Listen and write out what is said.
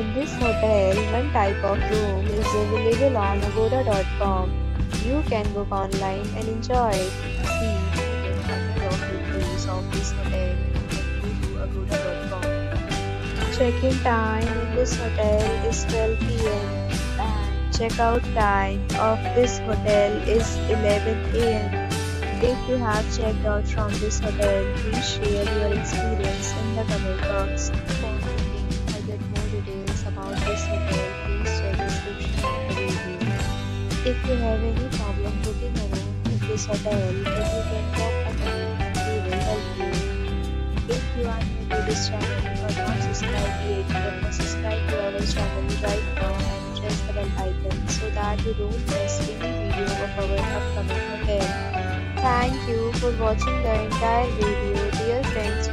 In this hotel, one type of room is available on agoda.com. You can book online and enjoy. See than 100 of reviews of this hotel agoda.com. Check-in time in this hotel is 12 p.m. and check-out time of this hotel is 11 a.m. If you have checked out from this hotel, please share your experience If you have any problem booking a room in this hotel, then you can talk and we will help you. If you are new to this channel or not subscribed yet, then subscribe to our channel right now and press the bell icon so that you don't miss any video of our upcoming hotel. Thank you for watching the entire video. Dear friends,